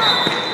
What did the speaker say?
Yeah.